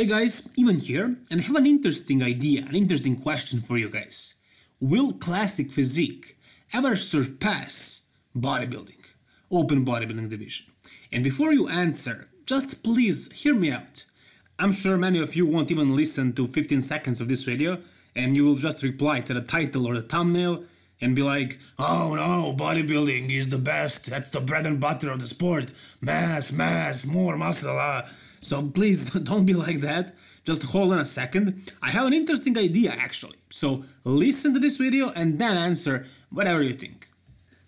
Hey guys, Ivan here, and I have an interesting idea, an interesting question for you guys. Will classic physique ever surpass bodybuilding, open bodybuilding division? And before you answer, just please hear me out. I'm sure many of you won't even listen to 15 seconds of this video, and you will just reply to the title or the thumbnail and be like, oh no, bodybuilding is the best, that's the bread and butter of the sport, mass, mass, more muscle, uh, so please don't be like that. Just hold on a second. I have an interesting idea actually. So listen to this video and then answer whatever you think.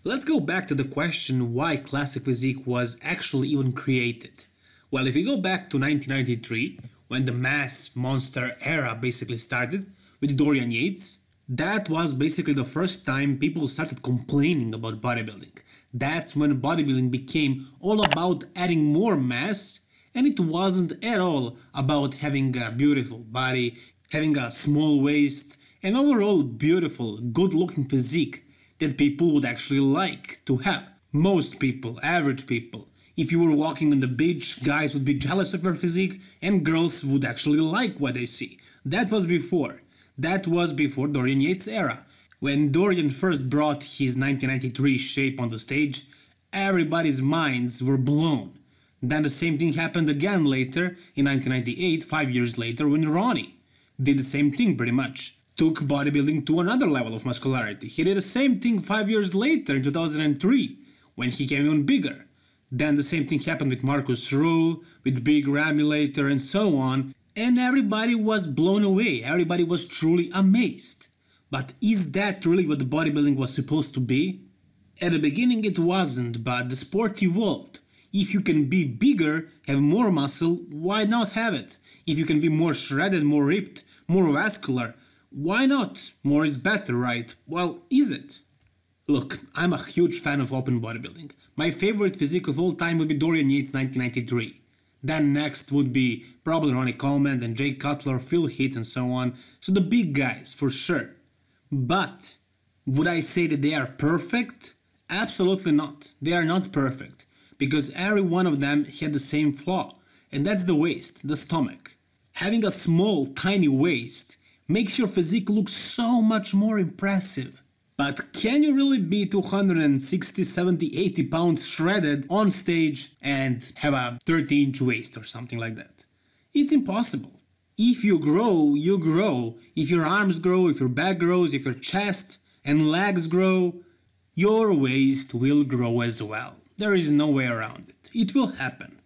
Let's go back to the question why classic physique was actually even created. Well, if you go back to 1993, when the mass monster era basically started with Dorian Yates, that was basically the first time people started complaining about bodybuilding. That's when bodybuilding became all about adding more mass and it wasn't at all about having a beautiful body, having a small waist, and overall beautiful, good looking physique that people would actually like to have. Most people, average people, if you were walking on the beach, guys would be jealous of your physique and girls would actually like what they see. That was before. That was before Dorian Yates' era. When Dorian first brought his 1993 shape on the stage, everybody's minds were blown. Then the same thing happened again later in 1998, five years later, when Ronnie did the same thing pretty much. Took bodybuilding to another level of muscularity. He did the same thing five years later in 2003 when he came even bigger. Then the same thing happened with Markus Rühl, with Big Ramy and so on. And everybody was blown away. Everybody was truly amazed. But is that really what bodybuilding was supposed to be? At the beginning it wasn't, but the sport evolved. If you can be bigger, have more muscle, why not have it? If you can be more shredded, more ripped, more vascular, why not? More is better, right? Well, is it? Look, I'm a huge fan of open bodybuilding. My favorite physique of all time would be Dorian Yates 1993. Then next would be probably Ronnie Coleman, and Jay Cutler, Phil Heath, and so on. So the big guys, for sure. But would I say that they are perfect? Absolutely not. They are not perfect because every one of them had the same flaw, and that's the waist, the stomach. Having a small, tiny waist makes your physique look so much more impressive. But can you really be 260, 70, 80 pounds shredded on stage and have a 30 inch waist or something like that? It's impossible. If you grow, you grow. If your arms grow, if your back grows, if your chest and legs grow, your waist will grow as well. There is no way around it. It will happen.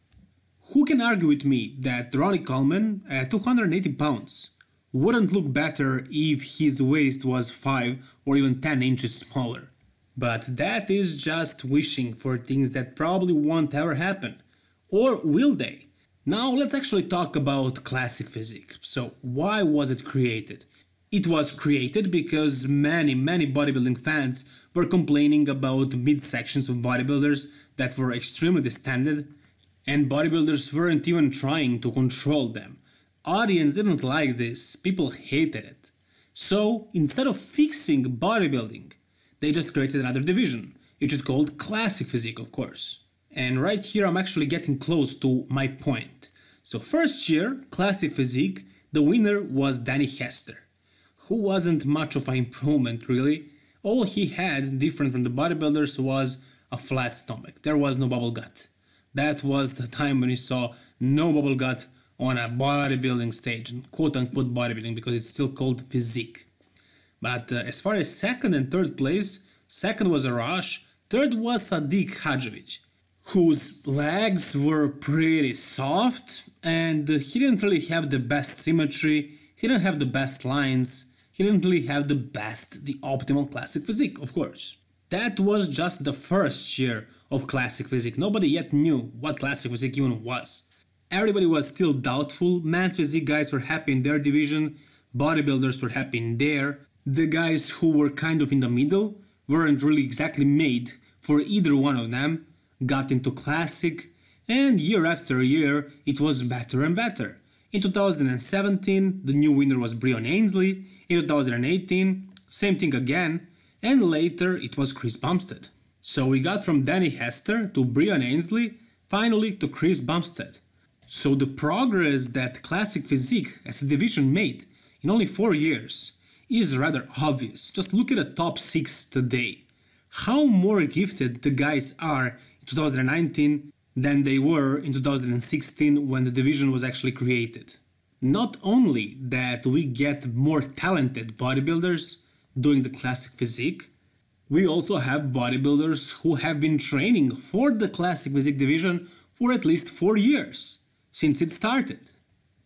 Who can argue with me that Ronnie Coleman, uh, at 280 pounds, wouldn't look better if his waist was 5 or even 10 inches smaller? But that is just wishing for things that probably won't ever happen. Or will they? Now let's actually talk about classic physique. So, why was it created? It was created because many, many bodybuilding fans were complaining about midsections of bodybuilders that were extremely distended, and bodybuilders weren't even trying to control them. Audience didn't like this, people hated it. So, instead of fixing bodybuilding, they just created another division, which is called classic physique, of course. And right here I'm actually getting close to my point. So first year, classic physique, the winner was Danny Hester who wasn't much of an improvement really. All he had, different from the bodybuilders, was a flat stomach. There was no bubble gut. That was the time when he saw no bubble gut on a bodybuilding stage, quote unquote bodybuilding, because it's still called physique. But uh, as far as second and third place, second was Arash, third was Sadiq Hadzovic, whose legs were pretty soft and he didn't really have the best symmetry, he didn't have the best lines, he didn't really have the best, the optimal classic physique, of course. That was just the first year of classic physique. Nobody yet knew what classic physique even was. Everybody was still doubtful. Men's physique guys were happy in their division, bodybuilders were happy in their. The guys who were kind of in the middle weren't really exactly made for either one of them, got into classic, and year after year it was better and better. In 2017, the new winner was Breon Ansley, In 2018, same thing again. And later, it was Chris Bumstead. So we got from Danny Hester to Breon Ansley, finally to Chris Bumstead. So the progress that classic physique as a division made in only four years is rather obvious. Just look at the top six today. How more gifted the guys are in 2019 than they were in 2016 when the division was actually created. Not only that we get more talented bodybuilders doing the classic physique, we also have bodybuilders who have been training for the classic physique division for at least four years since it started.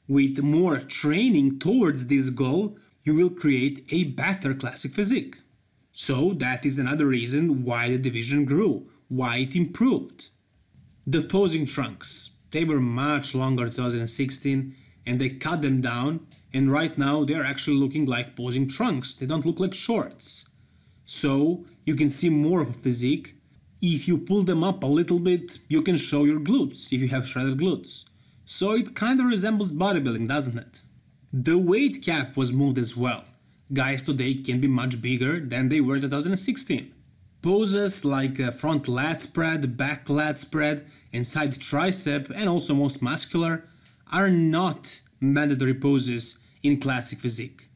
With more training towards this goal, you will create a better classic physique. So that is another reason why the division grew, why it improved. The posing trunks, they were much longer 2016 and they cut them down and right now they're actually looking like posing trunks. They don't look like shorts. So you can see more of a physique. If you pull them up a little bit, you can show your glutes if you have shredded glutes. So it kinda resembles bodybuilding, doesn't it? The weight cap was moved as well. Guys today can be much bigger than they were in 2016. Poses like front lat spread, back lat spread, and side tricep, and also most muscular, are not mandatory poses in classic physique,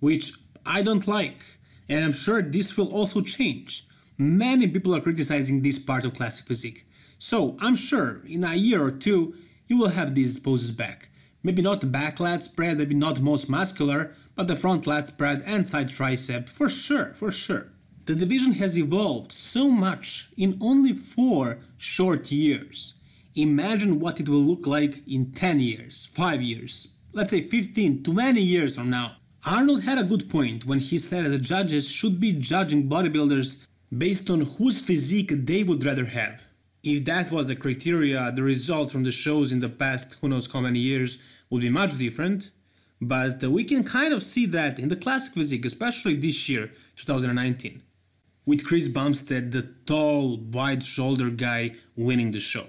which I don't like and I'm sure this will also change. Many people are criticizing this part of classic physique, so I'm sure in a year or two you will have these poses back. Maybe not the back lat spread, maybe not most muscular, but the front lat spread and side tricep, for sure, for sure. The division has evolved so much in only 4 short years. Imagine what it will look like in 10 years, 5 years, let's say 15, 20 years from now. Arnold had a good point when he said that the judges should be judging bodybuilders based on whose physique they would rather have. If that was the criteria, the results from the shows in the past who knows how many years would be much different. But we can kind of see that in the classic physique, especially this year, 2019, with Chris Bumstead, the tall, wide shoulder guy, winning the show.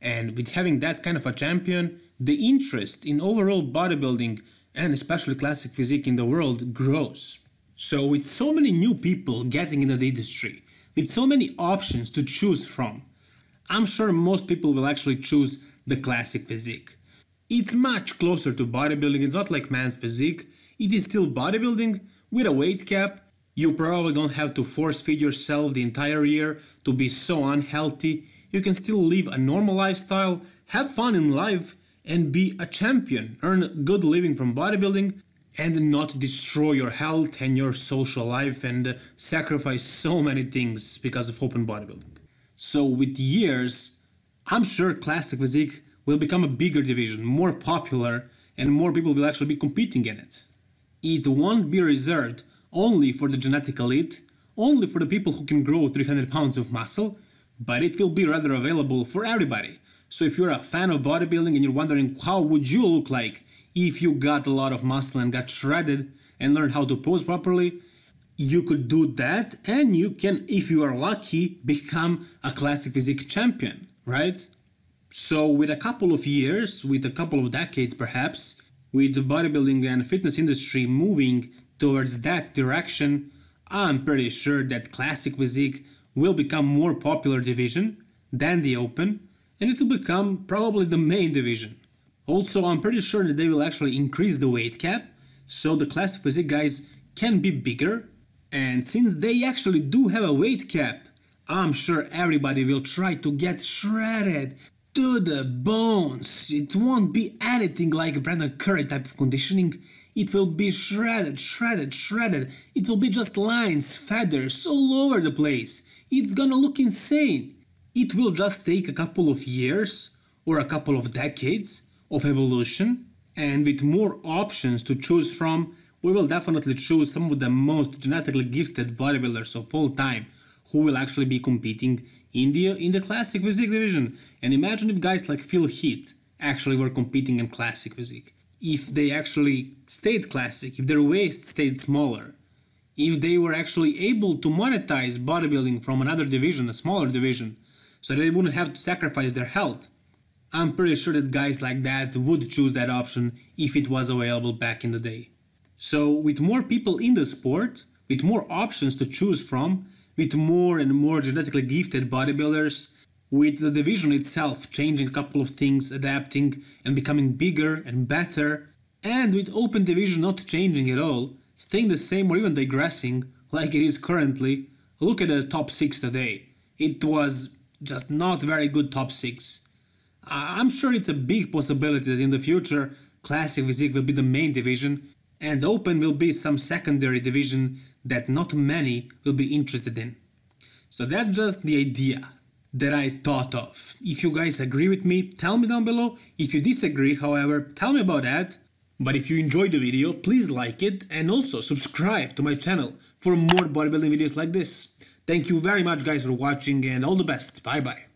And with having that kind of a champion, the interest in overall bodybuilding and especially classic physique in the world grows. So, with so many new people getting into the industry, with so many options to choose from, I'm sure most people will actually choose the classic physique. It's much closer to bodybuilding, it's not like man's physique, it is still bodybuilding with a weight cap. You probably don't have to force feed yourself the entire year to be so unhealthy. You can still live a normal lifestyle, have fun in life, and be a champion, earn a good living from bodybuilding, and not destroy your health and your social life and sacrifice so many things because of open bodybuilding. So, with years, I'm sure classic physique will become a bigger division, more popular, and more people will actually be competing in it. It won't be reserved only for the genetic elite, only for the people who can grow 300 pounds of muscle, but it will be rather available for everybody so if you're a fan of bodybuilding and you're wondering how would you look like if you got a lot of muscle and got shredded and learned how to pose properly, you could do that and you can, if you are lucky, become a classic physique champion, right? So with a couple of years, with a couple of decades perhaps, with the bodybuilding and fitness industry moving towards that direction, I'm pretty sure that classic physique will become more popular division than the open and it will become probably the main division. Also, I'm pretty sure that they will actually increase the weight cap, so the classic physique guys can be bigger. And since they actually do have a weight cap, I'm sure everybody will try to get shredded to the bones. It won't be anything like Brandon Curry type of conditioning. It will be shredded, shredded, shredded. It will be just lines, feathers all over the place. It's gonna look insane. It will just take a couple of years or a couple of decades of evolution, and with more options to choose from, we will definitely choose some of the most genetically gifted bodybuilders of all time who will actually be competing in the in the classic physique division. And imagine if guys like Phil Heath actually were competing in classic physique. If they actually stayed classic, if their waist stayed smaller, if they were actually able to monetize bodybuilding from another division, a smaller division, so they wouldn't have to sacrifice their health. I'm pretty sure that guys like that would choose that option if it was available back in the day. So, with more people in the sport, with more options to choose from, with more and more genetically gifted bodybuilders, with the division itself changing a couple of things, adapting and becoming bigger and better, and with open division not changing at all, staying the same or even digressing like it is currently, look at the top 6 today. It was just not very good top 6. I'm sure it's a big possibility that in the future Classic Physique will be the main division and Open will be some secondary division that not many will be interested in. So that's just the idea that I thought of. If you guys agree with me, tell me down below. If you disagree, however, tell me about that. But if you enjoyed the video, please like it and also subscribe to my channel for more bodybuilding videos like this. Thank you very much guys for watching and all the best. Bye bye.